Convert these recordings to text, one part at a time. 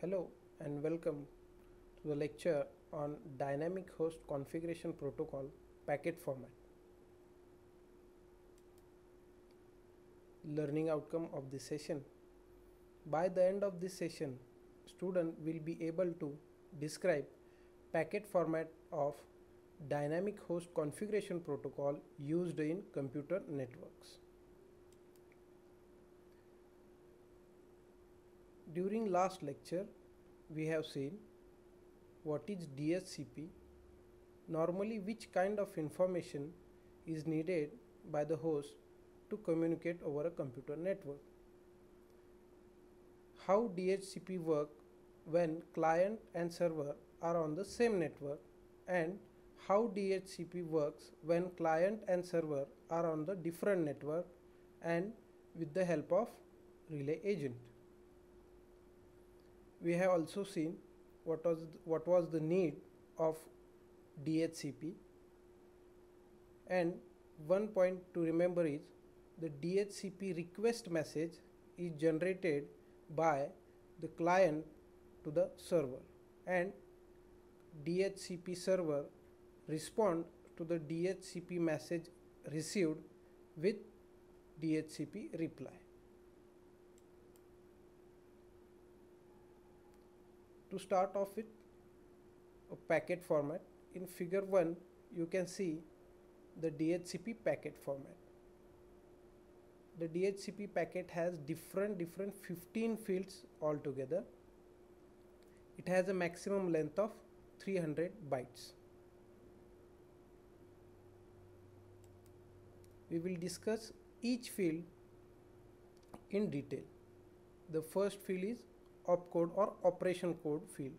Hello and welcome to the lecture on Dynamic Host Configuration Protocol packet format. Learning outcome of this session. By the end of this session, student will be able to describe packet format of Dynamic Host Configuration Protocol used in computer networks. During last lecture, we have seen what is DHCP, normally which kind of information is needed by the host to communicate over a computer network. How DHCP work when client and server are on the same network? And how DHCP works when client and server are on the different network and with the help of relay agent we have also seen what was what was the need of DHCP and one point to remember is the DHCP request message is generated by the client to the server and DHCP server respond to the DHCP message received with DHCP reply. To start off with a packet format. In figure 1 you can see the DHCP packet format. The DHCP packet has different different 15 fields altogether. It has a maximum length of 300 bytes. We will discuss each field in detail. The first field is opcode or operation code field.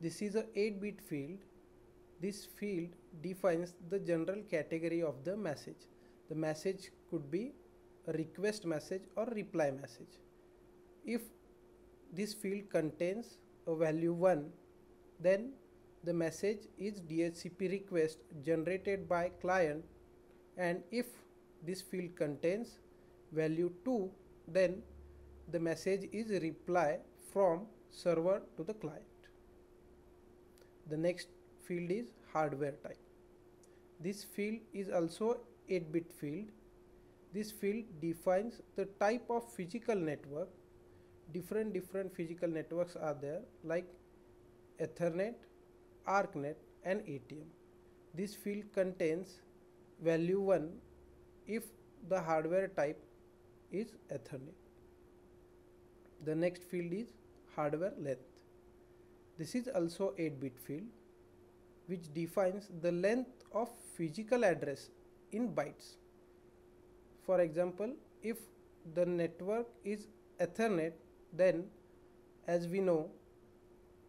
This is a 8-bit field. This field defines the general category of the message. The message could be a request message or reply message. If this field contains a value 1, then the message is DHCP request generated by client and if this field contains value 2, then the message is reply from server to the client. The next field is hardware type. This field is also 8-bit field. This field defines the type of physical network. Different different physical networks are there like Ethernet, ARCnet and ATM. This field contains value 1 if the hardware type is Ethernet. The next field is hardware length. This is also 8-bit field which defines the length of physical address in bytes. For example, if the network is Ethernet then as we know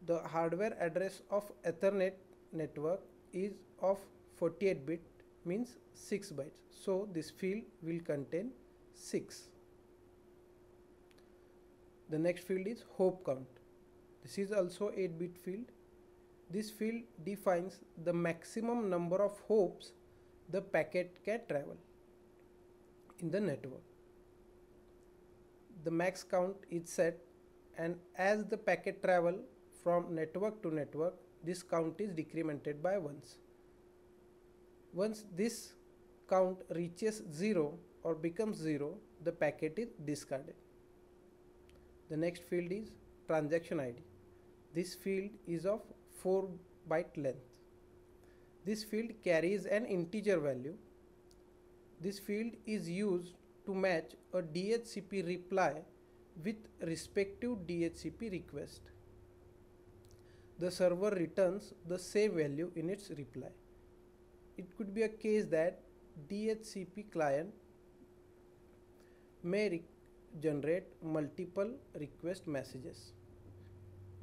the hardware address of Ethernet network is of 48 bit means 6 bytes. So this field will contain 6. The next field is hop count. This is also 8 bit field. This field defines the maximum number of hops the packet can travel in the network. The max count is set and as the packet travel from network to network this count is decremented by once. Once this count reaches 0 or becomes 0 the packet is discarded. The next field is transaction ID. This field is of 4 byte length. This field carries an integer value. This field is used to match a DHCP reply with respective DHCP request. The server returns the same value in its reply. It could be a case that DHCP client may generate multiple request messages.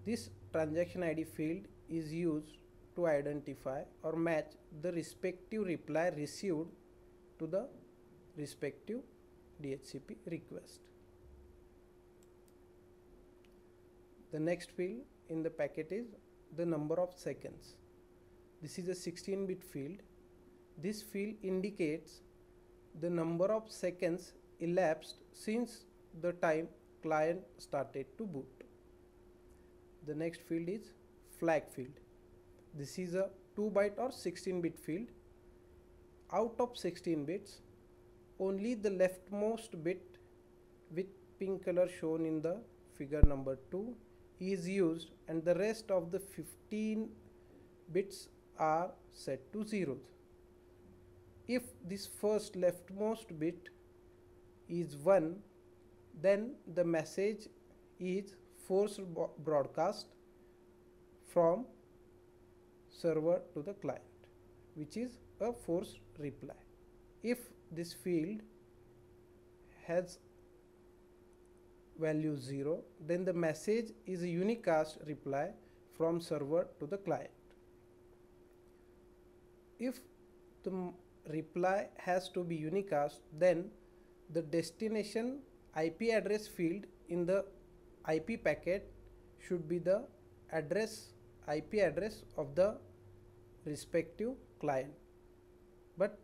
This transaction ID field is used to identify or match the respective reply received to the respective DHCP request. The next field in the packet is the number of seconds. This is a 16 bit field. This field indicates the number of seconds elapsed since the time client started to boot. the next field is flag field this is a 2 byte or 16 bit field out of 16 bits only the leftmost bit with pink color shown in the figure number 2 is used and the rest of the 15 bits are set to zeros. If this first leftmost bit is 1 then the message is forced broadcast from server to the client which is a forced reply. If this field has value 0 then the message is a unicast reply from server to the client. If the reply has to be unicast then the destination IP address field in the IP packet should be the address IP address of the respective client. But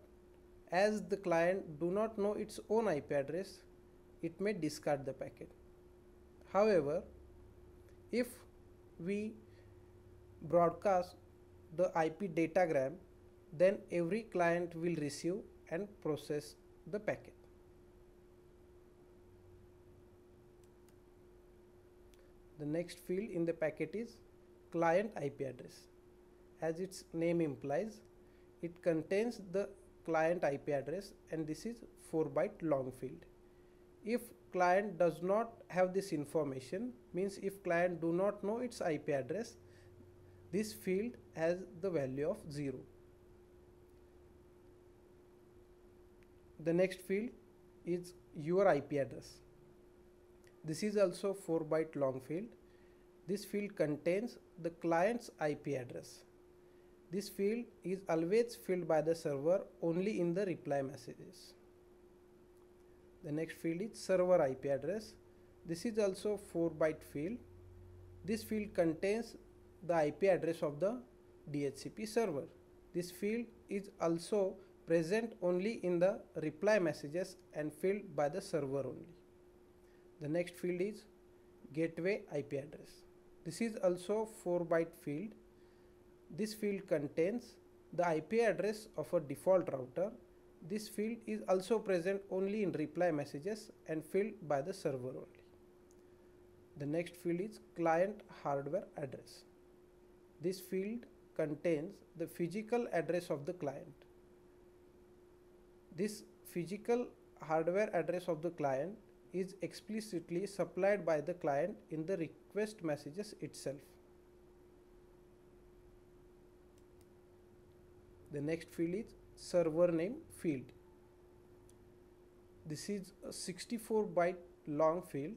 as the client do not know its own IP address, it may discard the packet. However, if we broadcast the IP datagram, then every client will receive and process the packet. The next field in the packet is client IP address. As its name implies, it contains the client IP address and this is 4 byte long field. If client does not have this information means if client do not know its IP address this field has the value of 0. The next field is your IP address. This is also 4 byte long field. This field contains the client's IP address. This field is always filled by the server only in the reply messages. The next field is server IP address. This is also 4 byte field. This field contains the IP address of the DHCP server. This field is also present only in the reply messages and filled by the server only. The next field is gateway IP address. This is also 4 byte field this field contains the IP address of a default router. This field is also present only in reply messages and filled by the server only. The next field is client hardware address. This field contains the physical address of the client. This physical hardware address of the client is explicitly supplied by the client in the request messages itself. the next field is server name field. This is a 64 byte long field.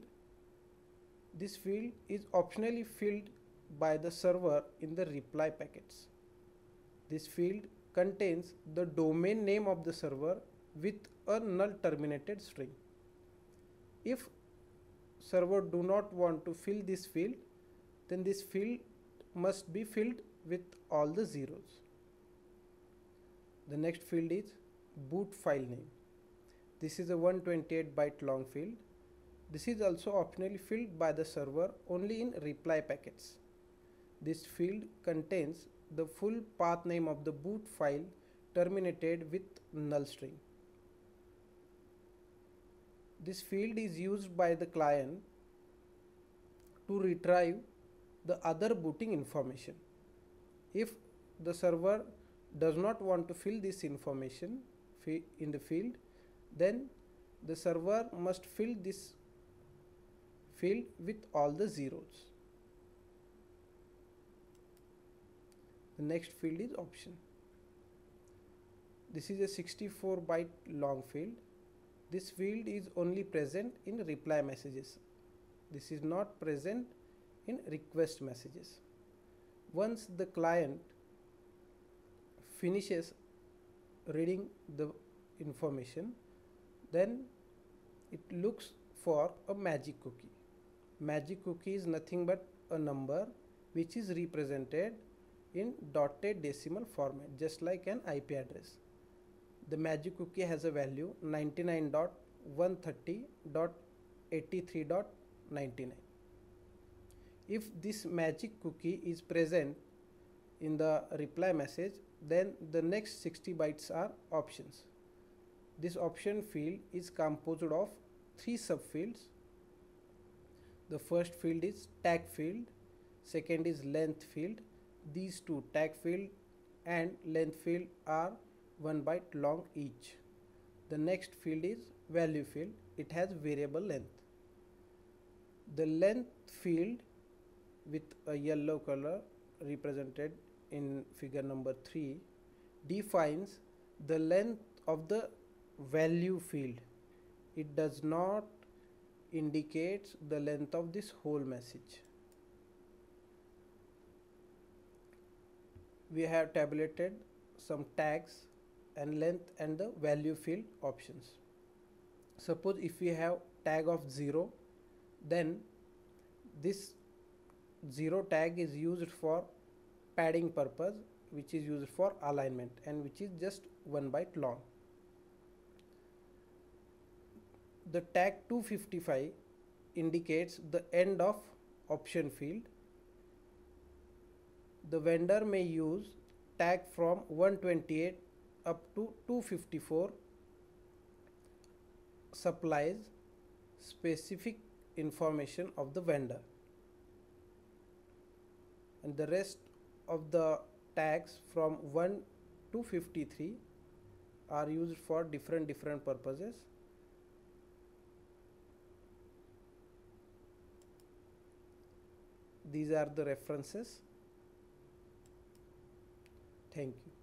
This field is optionally filled by the server in the reply packets. This field contains the domain name of the server with a null terminated string if server do not want to fill this field then this field must be filled with all the zeros. The next field is boot file name. This is a 128 byte long field. This is also optionally filled by the server only in reply packets. This field contains the full path name of the boot file terminated with null string this field is used by the client to retrieve the other booting information if the server does not want to fill this information in the field then the server must fill this field with all the zeros. The next field is option. This is a 64 byte long field. This field is only present in reply messages. This is not present in request messages. Once the client finishes reading the information then it looks for a magic cookie magic cookie is nothing but a number which is represented in dotted decimal format just like an IP address the magic cookie has a value 99.130.83.99 if this magic cookie is present in the reply message then the next 60 bytes are options. This option field is composed of three subfields. The first field is tag field second is length field. These two tag field and length field are 1 byte long each. The next field is value field. It has variable length. The length field with a yellow color represented in figure number 3 defines the length of the value field. It does not indicates the length of this whole message. We have tabulated some tags and length and the value field options. Suppose if we have tag of 0 then this 0 tag is used for padding purpose which is used for alignment and which is just 1 byte long. The tag 255 indicates the end of option field. The vendor may use tag from 128 up to 254 supplies specific information of the vendor. And the rest of the tags from 1 to 53 are used for different different purposes. These are the references. Thank you